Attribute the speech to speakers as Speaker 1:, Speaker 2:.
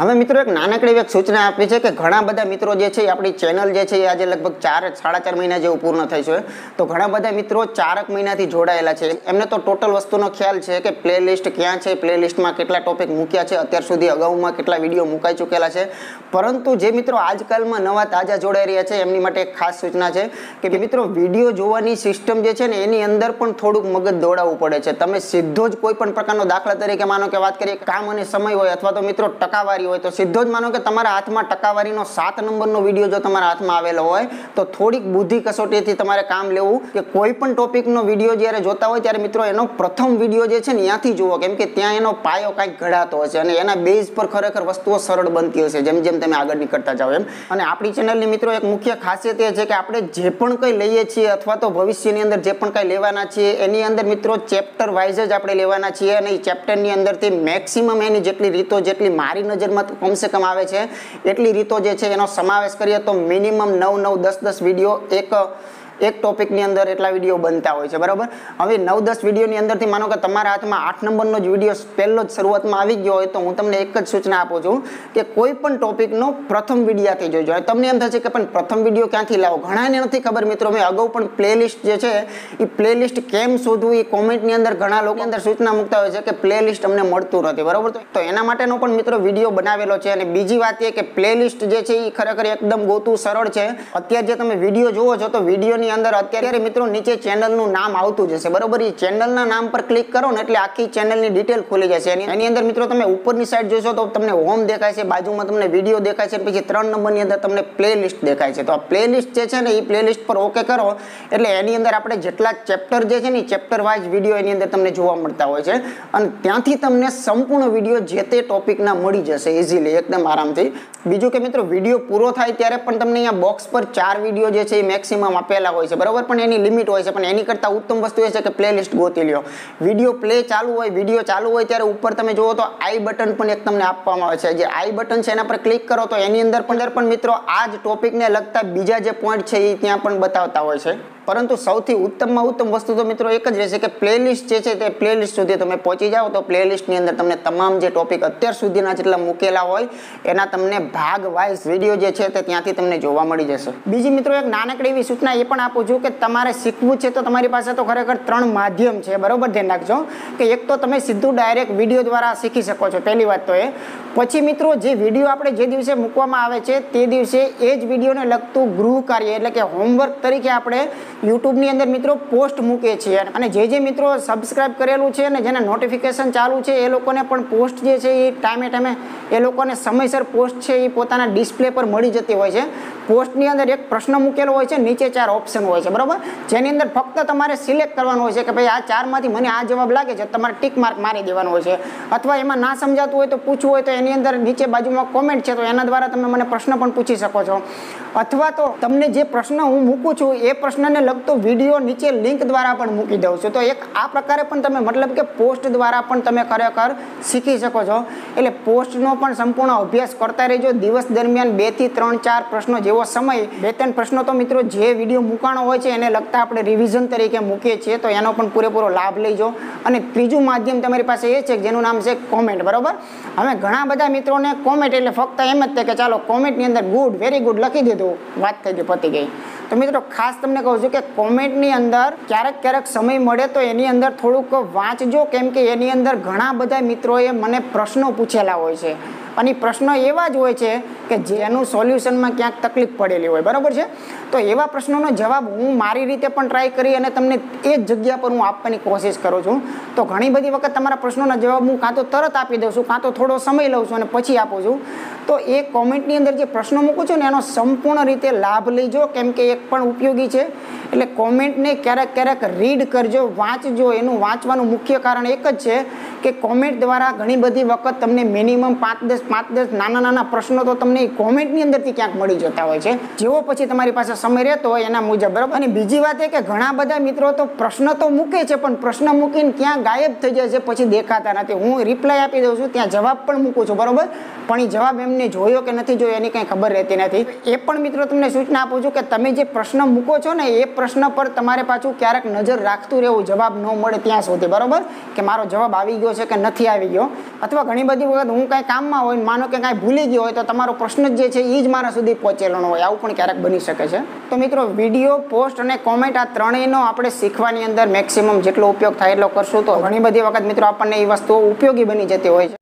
Speaker 1: હવે મિત્રો એક નાનકડી એક સૂચના આપી છે કે ઘણા બધા મિત્રો જે છે આપણી ચેનલ જે છે એ આજે લગભગ ચાર, સાડા ચાર મહિના જેવું પૂર્ણ થઈ છે. તો ઘણા બધા મિત્રો ચારક મહિનાથી જોડાયેલા છે. એમને તો ટોટલ વસ્તુનો ખ્યાલ છે કે પ્લે લિસ્ટ ક્યાં છે પ્લે લિસ્ટમાં કેટલા ટોપિક મૂક્યા છે, અત્યાર સુધી અગાઉમાં કેટલા વીડિયો મુકાઈ ચૂકેલા છે. પરંતુ જે મિત્રો આજકાલમાં નવા તાજા જોડાઈ રહ્યા છે, એમની માટે એક ખાસ સૂચના છે કે મિત્રો વીડિયો જોવાની સિસ્ટમ જે છે ને, એની અંદર પણ થોડુંક મગજ દોડાવવું પડે છે. તમે સીધો જ કોઈ પણ પ્રકારનો દાખલા તરીકે માનો કે વાત કરીએ, કામ અને સમય હોય અથવા તો મિત્રો ટકાવારી હોય તો સીધો જ માનો કે તમારા હાથમાં ટકાવારીનો સાત નંબરનો વીડિયો જો તમારા હાથમાં આવેલો હોય, તો થોડીક બુદ્ધિ કસોટીથી તમારે કામ લેવું કે કોઈ પણ ટોપિકનો વીડિયો જ્યારે જોતા હોય ત્યારે મિત્રો એનો પ્રથમ વીડિયો જે છે ને ત્યાંથી જુઓ. કેમ કે ત્યાં એનો પાયો કાંઈક ઘડાતો હશે અને એના બેઝ પર ખરેખર વસ્તુઓ સરળ બનતી હશે, જેમ જેમ તમે આગળ નીકળતા જાઓ એમ. અને આપણી ચેનલની મિત્રો એક મુખ્ય ખાસિયત એ છે કે આપણે જે પણ કંઈ લઈએ છીએ અથવા તો ભવિષ્યની અંદર જે પણ કંઈ લેવાના છીએ, એની અંદર મિત્રો ચેપ્ટર વાઇઝ જ આપણે લેવાના છીએ અને એ ચેપ્ટરની અંદરથી મેક્સિમમ એની જેટલી રીતો, જેટલી મારી નજરમાં કમસે કમ આવે છે. એટલી રીતો જે છે એનો સમાવેશ કરીએ તો મિનિમમ નવ નવ દસ દસ વીડિયો એક એક ટોપિકની અંદર એટલા વીડિયો બનતા હોય છે, બરાબર? હવે નવ દસ વિડીયોની અંદરથી માનો કે તમારા હાથમાં આઠ નંબરનો જ વીડિયો પહેલો જ શરૂઆતમાં આવી ગયો હોય તો હું તમને એક જ સૂચના આપું છું કે કોઈ પણ ટોપિકનો પ્રથમ વિડીયાથી જોઈજો તમને એમ થશે કે પણ પ્રથમ વીડિયો ક્યાંથી લાવો? ઘણાને નથી ખબર મિત્રો, મેં અગાઉ પણ પ્લેલિસ્ટ જે છે એ પ્લેલિસ્ટ કેમ શોધવું એ કોમેન્ટની અંદર ઘણા લોકો અંદર સૂચના મૂકતા હોય છે કે પ્લેલિસ્ટ અમને મળતું નથી, બરાબર? તો એના માટેનો પણ મિત્રો વીડિયો બનાવેલો છે અને બીજી વાત એ કે પ્લેલિસ્ટ જે છે એ ખરેખર એકદમ ગોતું સરળ છે. અત્યારે જે તમે વીડિયો જુઓ છો તો વિડીયોની ની અંદર અત્યારે મિત્રો નીચે ચેનલનું નામ આવતું જશે બરોબર? એ ચેનલના નામ પર ક્લિક કરો ને એટલે આખી ચેનલની ડિટેલ ખુલી જશે. એની અંદર મિત્રો તમે ઉપરની સાઈડ જોશો તો તમને હોમ દેખાય બાજુમાં તમને વીડિયો દેખાય છે, પછી ત્રણ નંબરની અંદર તમને પ્લે લિસ્ટ દેખાય છે. તો આ પ્લે લિસ્ટ જે છે ને એ પ્લે લિસ્ટ પર ઓકે કરો. એટલે એની અંદર આપણે જેટલા ચેપ્ટર જે છે ને ચેપ્ટર વાઇઝ વીડિયો એની અંદર તમને જોવા મળતા હોય છે. અને ત્યાંથી તમને સંપૂર્ણ વીડિયો જે તે ટોપિકના મળી જશે ઇઝીલી એકદમ આરામથી. બીજું કે મિત્રો વીડિયો પૂરો થાય ત્યારે પણ તમને અહીંયા બોક્સ પર ચાર વીડિયો જે છે એ મેક્સિમમ આપેલા હોય છે, બરાબર? પણ એની લિમિટ હોય છે, પણ એની કરતાં ઉત્તમ વસ્તુ એ છે કે પ્લે લિસ્ટ ગોતી લ્યો. વીડિયો પ્લે ચાલુ હોય વીડિયો ચાલુ હોય ત્યારે ઉપર તમે જુઓ તો આઈ બટન પણ એક તમને આપવામાં આવે છે. જે આઈ બટન છે એના પર ક્લિક કરો તો એની અંદર પણ પણ મિત્રો આ જ ટોપિકને લગતા બીજા જે પોઈન્ટ છે એ ત્યાં પણ બતાવતા હોય છે. પરંતુ સૌથી ઉત્તમમાં ઉત્તમ વસ્તુ તો મિત્રો એક જ રહેશે કે પ્લેલિસ્ટ જે છે તે પ્લેલિસ્ટ સુધી તમે પહોંચી જાઓ તો પ્લેલિસ્ટની અંદર તમને તમામ જે ટોપિક અત્યાર સુધીના જેટલા મૂકેલા હોય, એના તમને ભાગ વાઇઝ વીડિયો જે છે તે ત્યાંથી તમને જોવા મળી જશે. બીજી મિત્રો એક નાનકડી એવી સૂચના એ પણ આપું છું કે તમારે શીખવું છે તો તમારી પાસે તો ખરેખર ત્રણ માધ્યમ છે, બરોબર? ધ્યાન રાખજો. કે એક તો તમે સીધું ડાયરેક્ટ વીડિયો દ્વારા શીખી શકો છો, પહેલી વાત તો એ. પછી મિત્રો જે વીડિયો આપણે જે દિવસે મૂકવામાં આવે છે તે દિવસે એ જ વિડીયોને લગતું ગૃહ કાર્ય એટલે કે હોમવર્ક તરીકે આપણે યુટ્યુબની અંદર મિત્રો પોસ્ટ મૂકે છીએ અને જે જે મિત્રો સબસ્ક્રાઇબ કરેલું છે અને જેને નોટિફિકેશન ચાલુ છે, એ લોકોને પણ પોસ્ટ જે છે એ ટાઈમે ટાઈમે એ લોકોને સમયસર પોસ્ટ છે એ પોતાના ડિસ્પ્લે પર મળી જતી હોય છે. પોસ્ટની અંદર એક પ્રશ્ન મૂકેલો હોય છે, નીચે ચાર ઓપ્શન હોય છે, બરાબર? જેની અંદર ફક્ત તમારે સિલેક્ટ કરવાનું હોય છે કે ભાઈ આ ચારમાંથી મને આ જવાબ લાગે છે, તમારે ટીક માર્ક મારી દેવાનું હોય છે. અથવા એમાં ના સમજાતું હોય તો પૂછવું હોય તો એની અંદર નીચે બાજુમાં કોમેન્ટ છે તો એના દ્વારા તમે મને પ્રશ્ન પણ પૂછી શકો છો. અથવા તો તમને જે પ્રશ્ન હું મૂકું છું, એ પ્રશ્નને લગતો વીડિયો નીચે લિંક દ્વારા પણ મૂકી દઉં છું. તો એક આ પ્રકારે પણ તમે મતલબ કે પોસ્ટ દ્વારા પણ તમે ખરેખર શીખી શકો છો. એટલે પોસ્ટનો પણ સંપૂર્ણ અભ્યાસ કરતા રહેજો. દિવસ દરમિયાન બેથી ત્રણ ચાર પ્રશ્નો જેવો સમય, બે ત્રણ પ્રશ્નો તો મિત્રો જે વીડિયો મૂકાણો હોય છે એને લગતા આપણે રિવિઝન તરીકે મૂકીએ છીએ, તો એનો પણ પૂરેપૂરો લાભ લઈજો અને ત્રીજું માધ્યમ તમારી પાસે એ છે જેનું નામ છે કોમેન્ટ બરાબર? હવે ઘણા બધા મિત્રોને કોમેન્ટ એટલે ફક્ત એમ જ કે ચાલો કોમેન્ટની અંદર ગુડ વેરી ગુડ લખી દીધું, વાત થઈ ગઈ, પતી ગઈ. તો મિત્રો ખાસ તમને કહું છું કે કોમેન્ટની અંદર ક્યારેક ક્યારેક સમય મળે તો એની અંદર થોડુંક વાંચજો, કેમ કે એની અંદર ઘણા બધા મિત્રોએ મને પ્રશ્નો પૂછેલા હોય છે. અને પ્રશ્નો એવા જ હોય છે કે જેનું સોલ્યુશનમાં ક્યાંક તકલીફ પડેલી હોય, બરાબર છે? તો એવા પ્રશ્નોનો જવાબ હું મારી રીતે પણ ટ્રાય કરી અને તમને એ જ જગ્યા પર હું આપવાની કોશિશ કરું છું. તો ઘણી બધી વખત તમારા પ્રશ્નોના જવાબ હું કાં તો તરત આપી દઉં છું, કાં તો થોડો સમય લઉં છું અને પછી આપું છું. તો એ કોમેન્ટની અંદર જે પ્રશ્નો મૂકું છું ને એનો સંપૂર્ણ રીતે લાભ લઈજો કેમ કે એક પણ ઉપયોગી છે. એટલે કોમેન્ટને ક્યારેક ક્યારેક રીડ કરજો, વાંચજો. એનું વાંચવાનું મુખ્ય કારણ એક જ છે કે કોમેન્ટ દ્વારા ઘણી બધી વખત તમને મિનિમમ પાંચ દસ પાંચ દસ નાના નાના પ્રશ્નો તો તમને કોમેન્ટની અંદરથી ક્યાંક મળી જતા હોય છે. જેવો પછી તમારી પાસે સમય રહેતો હોય એના મુજબ, બરાબર? અને બીજી વાત એ કે ઘણા બધા મિત્રો તો પ્રશ્ન તો મૂકે છે, પણ પ્રશ્ન મૂકીને ક્યાં ગાયબ થઈ જાય છે પછી દેખાતા નથી. હું રિપ્લાય આપી દઉં છું, ત્યાં જવાબ પણ મૂકું છું, બરાબર? પણ એ જવાબ એમને જોયો કે નથી જોયો એની કંઈ ખબર રહેતી નથી. એ પણ મિત્રો તમને સૂચના આપું છું કે તમે જે પ્રશ્ન મૂકો છો ને, એ પ્રશ્ન પર તમારે પાછું ક્યારેક નજર રાખતું રહેવું, જવાબ ન મળે ત્યાં સુધી, બરાબર? કે મારો જવાબ આવી ગયો ગયો છે કે નથી આવી ગયો? અથવા ઘણી બધી વખત હું કાંઈ કામમાં હોય માનો કે કાંઈ ભૂલી ગયો હોય તો તમારો પ્રશ્ન જે છે એ જ મારા સુધી પહોંચેલો હોય. આવું પણ ક્યારેક બની શકે છે. તો મિત્રો, વીડિયો, પોસ્ટ અને કોમેન્ટ આ ત્રણેયનો આપણે શીખવાની અંદર મેક્સિમમ જેટલો ઉપયોગ થાય એટલો કરશું. તો ઘણી બધી વખત મિત્રો આપણને એ વસ્તુઓ ઉપયોગી બની જતી હોય છે.